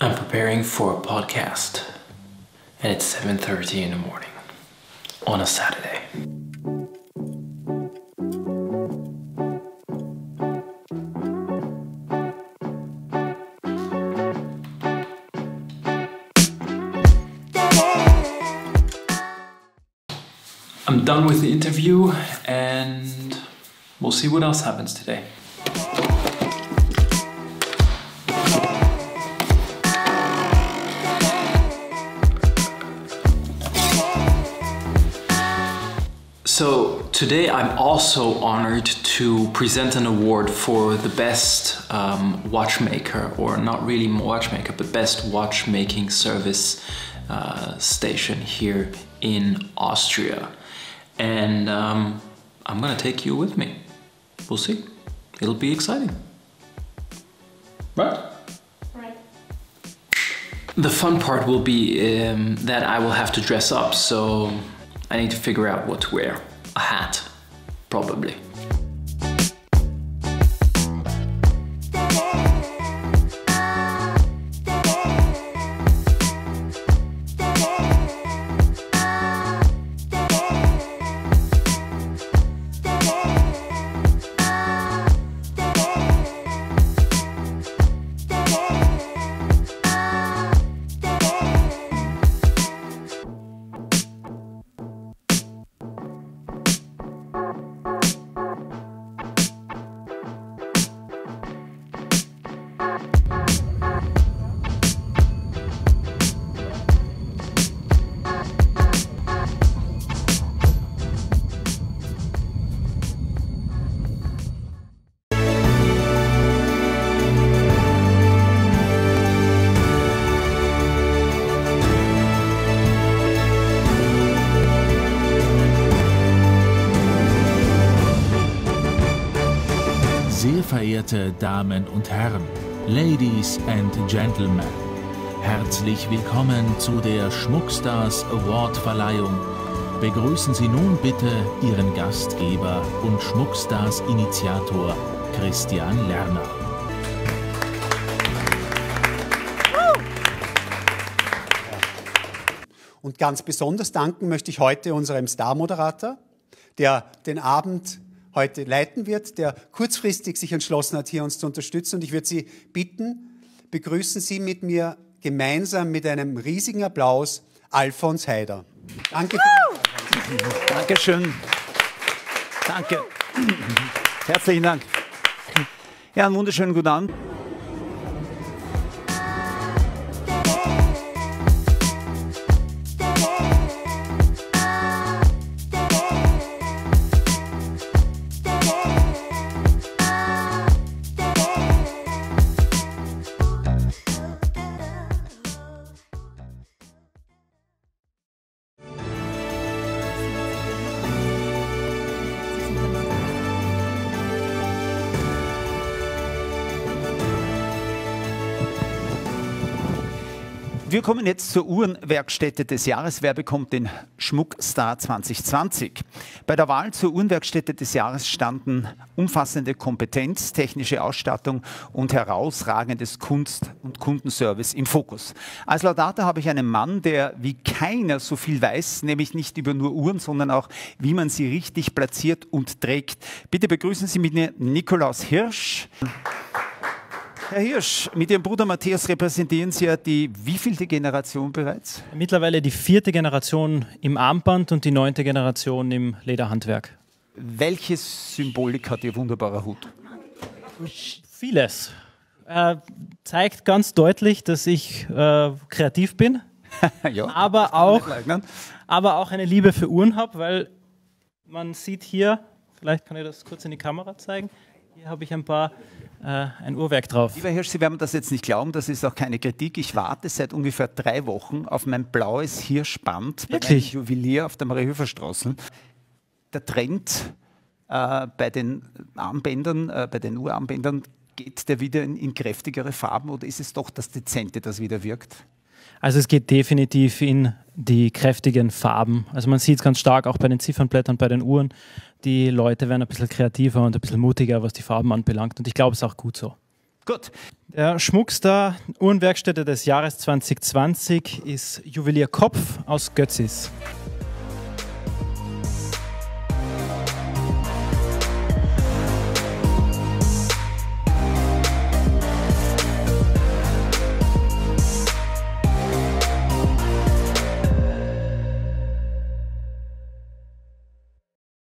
I'm preparing for a podcast and it's 7:30 in the morning on a Saturday. I'm done with the interview and we'll see what else happens today. Today I'm also honored to present an award for the best um, watchmaker, or not really watchmaker, but best watchmaking service uh, station here in Austria. And um, I'm gonna take you with me. We'll see. It'll be exciting. Right? Right. The fun part will be um, that I will have to dress up, so I need to figure out what to wear. A hat, probably. Sehr verehrte Damen und Herren, Ladies and Gentlemen, herzlich willkommen zu der Schmuckstars Award Verleihung. Begrüßen Sie nun bitte Ihren Gastgeber und Schmuckstars Initiator Christian Lerner. Und ganz besonders danken möchte ich heute unserem Star-Moderator, der den Abend heute leiten wird, der kurzfristig sich entschlossen hat, hier uns zu unterstützen. Und ich würde Sie bitten, begrüßen Sie mit mir gemeinsam mit einem riesigen Applaus Alfons Heider. Danke. Dankeschön. Danke. Herzlichen Dank. Ja, einen wunderschönen guten Abend. Wir kommen jetzt zur Uhrenwerkstätte des Jahres. Wer bekommt den Schmuckstar 2020? Bei der Wahl zur Uhrenwerkstätte des Jahres standen umfassende Kompetenz, technische Ausstattung und herausragendes Kunst- und Kundenservice im Fokus. Als Laudator habe ich einen Mann, der wie keiner so viel weiß, nämlich nicht über nur Uhren, sondern auch, wie man sie richtig platziert und trägt. Bitte begrüßen Sie mit mir Nikolaus Hirsch. Herr Hirsch, mit Ihrem Bruder Matthias repräsentieren Sie ja die wievielte Generation bereits? Mittlerweile die vierte Generation im Armband und die neunte Generation im Lederhandwerk. Welche Symbolik hat Ihr wunderbarer Hut? Vieles. Äh, zeigt ganz deutlich, dass ich äh, kreativ bin, ja, aber auch, aber auch eine Liebe für Uhren habe, weil man sieht hier, vielleicht kann ich das kurz in die Kamera zeigen, hier habe ich ein paar, ein Uhrwerk drauf. Lieber Hirsch, Sie werden das jetzt nicht glauben, das ist auch keine Kritik. Ich warte seit ungefähr drei Wochen auf mein blaues Hirschband bei meinem Wirklich? Juwelier auf der Mariahöfer-Straße. Der Trend äh, bei den Armbändern, äh, bei den Uhrarmbändern, geht der wieder in, in kräftigere Farben oder ist es doch das Dezente, das wieder wirkt? Also es geht definitiv in die kräftigen Farben. Also man sieht es ganz stark auch bei den Ziffernblättern, bei den Uhren. Die Leute werden ein bisschen kreativer und ein bisschen mutiger, was die Farben anbelangt. Und ich glaube, es ist auch gut so. Gut. Der Schmuckstar Uhrenwerkstätte des Jahres 2020 ist Juwelier Kopf aus Götzis.